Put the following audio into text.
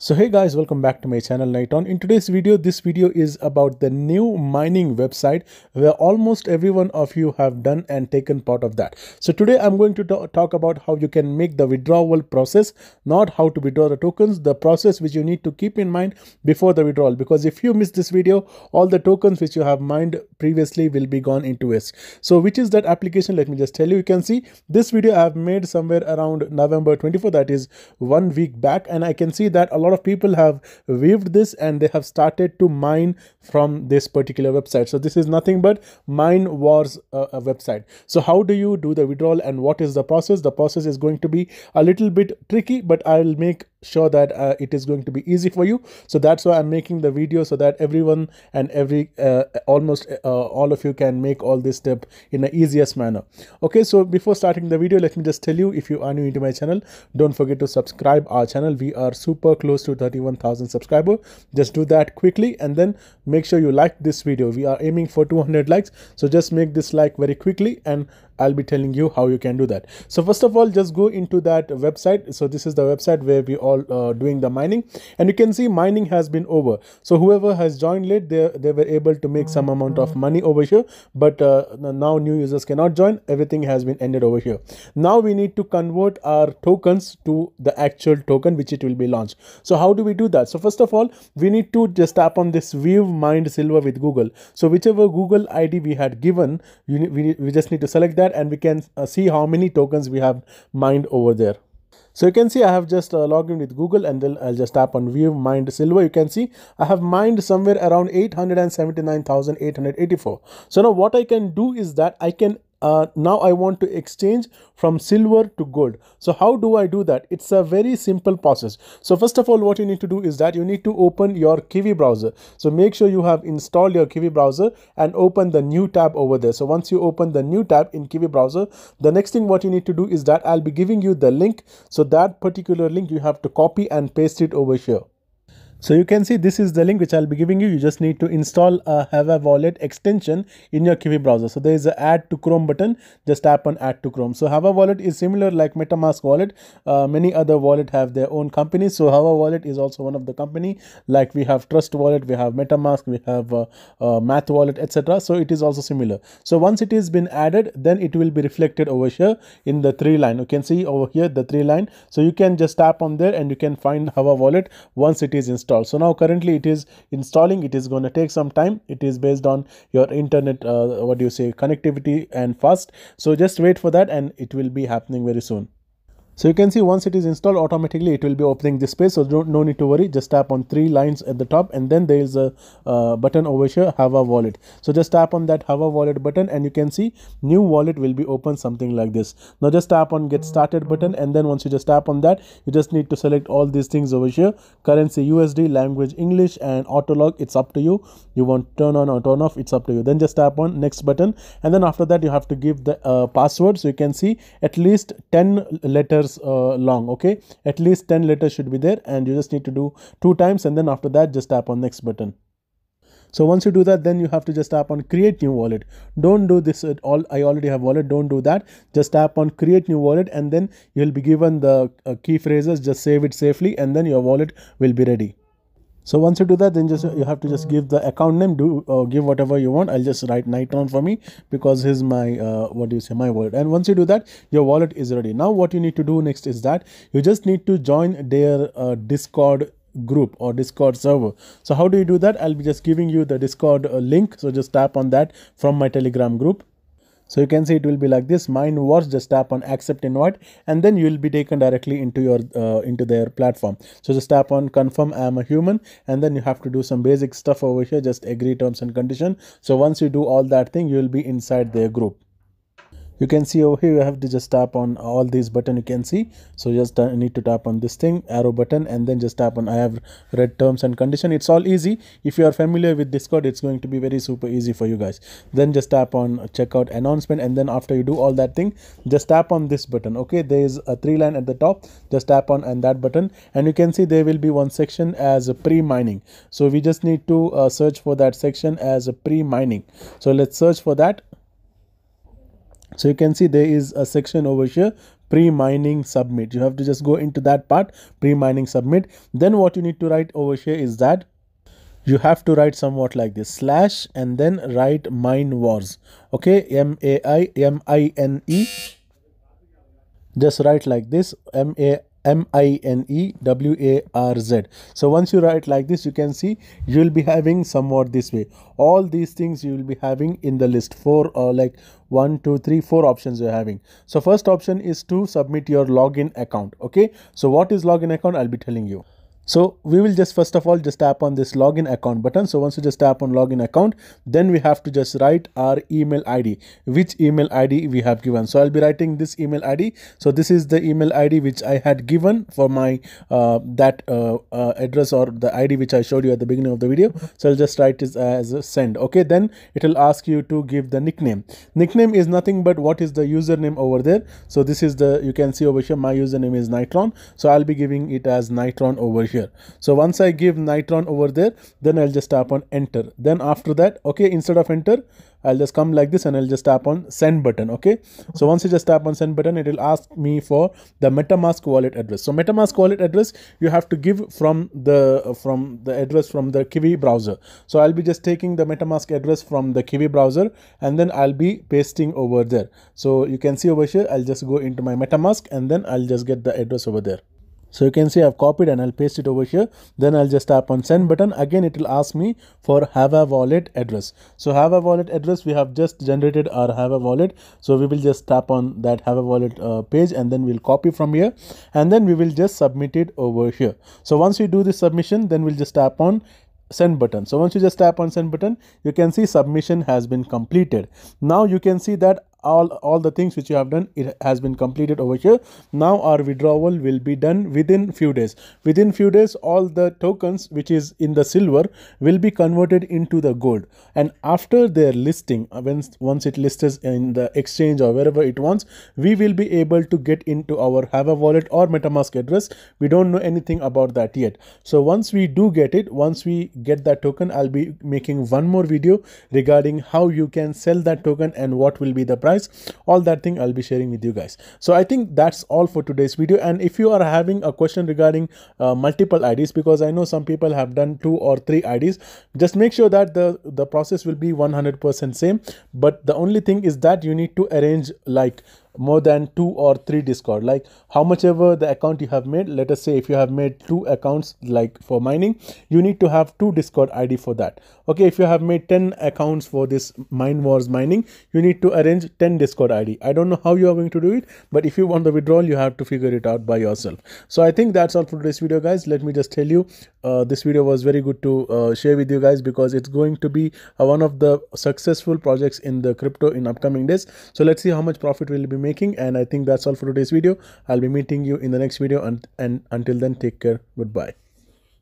So hey guys, welcome back to my channel Knightron. In today's video, this video is about the new mining website where almost every one of you have done and taken part of that. So today I'm going to talk about how you can make the withdrawal process, not how to withdraw the tokens, the process which you need to keep in mind before the withdrawal. Because if you miss this video, all the tokens which you have mined previously will be gone into waste. So which is that application? Let me just tell you. You can see this video I have made somewhere around November 24, that is one week back. And I can see that a lot lot of people have viewed this and they have started to mine from this particular website. So this is nothing but MineWarz uh, a website. So how do you do the withdrawal and what is the process? The process is going to be a little bit tricky, but I'll make sure that uh, it is going to be easy for you so that's why i'm making the video so that everyone and every uh, almost uh, all of you can make all this step in the easiest manner okay so before starting the video let me just tell you if you are new into my channel don't forget to subscribe our channel we are super close to 31000 subscribers just do that quickly and then make sure you like this video. We are aiming for 200 likes. So just make this like very quickly and I'll be telling you how you can do that. So first of all, just go into that website. So this is the website where we all uh, doing the mining and you can see mining has been over. So whoever has joined late, they, they were able to make some amount of money over here. But uh, now new users cannot join. Everything has been ended over here. Now we need to convert our tokens to the actual token which it will be launched. So how do we do that? So first of all, we need to just tap on this view mined silver with Google. So whichever Google ID we had given, we, we just need to select that and we can uh, see how many tokens we have mined over there. So you can see I have just uh, logged in with Google and then I'll just tap on view mined silver. You can see I have mined somewhere around 879,884. So now what I can do is that I can uh, now I want to exchange from silver to gold. So how do I do that? It's a very simple process. So first of all, what you need to do is that you need to open your Kiwi browser. So make sure you have installed your Kiwi browser and open the new tab over there. So once you open the new tab in Kiwi browser, the next thing what you need to do is that I'll be giving you the link. So that particular link you have to copy and paste it over here. So you can see this is the link which I'll be giving you. You just need to install a Hava Wallet extension in your Kiwi browser. So there is a add to Chrome button. Just tap on add to Chrome. So Hava Wallet is similar like MetaMask wallet. Uh, many other wallet have their own companies. So Hava Wallet is also one of the company. Like we have Trust Wallet, we have MetaMask, we have uh, uh, Math Wallet, etc. So it is also similar. So once it is been added, then it will be reflected over here in the three line. You can see over here the three line. So you can just tap on there and you can find Hava Wallet once it is installed install so now currently it is installing. It is going to take some time. It is based on your internet uh, what do you say connectivity and fast. So just wait for that and it will be happening very soon so you can see once it is installed automatically it will be opening this space. So don't, no need to worry. Just tap on three lines at the top and then there is a uh, button over here Hava wallet. So just tap on that Hava wallet button and you can see new wallet will be open something like this. Now just tap on get started button and then once you just tap on that you just need to select all these things over here. Currency USD language English and auto log it's up to you. You want turn on or turn off it's up to you. Then just tap on next button and then after that you have to give the uh, password. So you can see at least 10 letters letters uh, long okay? At least 10 letters should be there and you just need to do two times and then after that just tap on next button. So once you do that then you have to just tap on create new wallet. Don't do this at all. I already have wallet. Don't do that. Just tap on create new wallet and then you'll be given the uh, key phrases. Just save it safely and then your wallet will be ready so once you do that, then just you have to just give the account name, do uh, give whatever you want. I'll just write Knightron for me because here's my uh, what do you say my wallet. And once you do that, your wallet is ready. Now what you need to do next is that you just need to join their uh, Discord group or discord server so how do you do that i'll be just giving you the discord uh, link so just tap on that from my telegram group so you can see it will be like this. MineWarz just tap on accept invite and then you will be taken directly into your uh, into their platform. So just tap on confirm i am a human and then you have to do some basic stuff over here. Just agree terms and condition. So once you do all that thing you will be inside their group you can see over here you have to just tap on all these button you can see. So just uh, need to tap on this thing arrow button and then just tap on i have read terms and condition. It's all easy. If you are familiar with discord it's going to be very super easy for you guys. Then just tap on checkout announcement and then after you do all that thing just tap on this button okay? There is a three line at the top. Just tap on and that button. And you can see there will be one section as a pre-mining. So we just need to uh, search for that section as a pre-mining. So let's search for that so you can see there is a section over here pre-mining submit you have to just go into that part pre-mining submit then what you need to write over here is that you have to write somewhat like this slash and then write MineWarz okay m a i m i n e just write like this m a M I N E W A R Z. So once you write like this, you can see you will be having somewhat this way. All these things you will be having in the list four or like one, two, three, four options you're having. So first option is to submit your login account. Okay. So what is login account? I'll be telling you. So we will just first of all just tap on this login account button. So once you just tap on login account, then we have to just write our email ID, which email ID we have given. So I'll be writing this email ID. So this is the email ID which I had given for my uh, that uh, uh, address or the ID which I showed you at the beginning of the video. So I'll just write this as a send. Okay, then it will ask you to give the nickname. Nickname is nothing but what is the username over there. So this is the you can see over here my username is Nitron. So I'll be giving it as Nitron over here here. So once i give nitron over there then i'll just tap on enter. Then after that okay instead of enter I'll just come like this and I'll just tap on send button okay? So once you just tap on send button it will ask me for the metamask wallet address. So metamask wallet address you have to give from the from the address from the kiwi browser. So I'll be just taking the metamask address from the kiwi browser and then I'll be pasting over there. So you can see over here I'll just go into my metamask and then I'll just get the address over there so you can see I've copied and I'll paste it over here. Then I'll just tap on send button. Again, it will ask me for Hava wallet address. So Hava wallet address, we have just generated our Hava wallet. So we will just tap on that Hava wallet uh, page and then we'll copy from here and then we will just submit it over here. So once we do this submission, then we'll just tap on send button so once you just tap on send button you can see submission has been completed now you can see that all all the things which you have done it has been completed over here. Now our withdrawal will be done within few days. Within few days all the tokens which is in the silver will be converted into the gold. And after their listing uh, when once it lists in the exchange or wherever it wants we will be able to get into our Hava wallet or metamask address. We don't know anything about that yet. So once we do get it once we get that token i'll be making one more video regarding how you can sell that token and what will be the price price. All that thing i'll be sharing with you guys. So i think that's all for today's video. And if you are having a question regarding uh, multiple ids because i know some people have done two or three ids just make sure that the the process will be 100 percent same. But the only thing is that you need to arrange like more than two or three discord. Like how much ever the account you have made let us say if you have made two accounts like for mining you need to have two discord id for that. Okay if you have made 10 accounts for this MineWarz mining you need to arrange 10 discord id i don't know how you are going to do it but if you want the withdrawal you have to figure it out by yourself. So i think that's all for today's video guys. Let me just tell you uh, this video was very good to uh, share with you guys because it's going to be uh, one of the successful projects in the crypto in upcoming days. So let's see how much profit will be making and i think that's all for today's video. I'll be meeting you in the next video and, and until then take care. Goodbye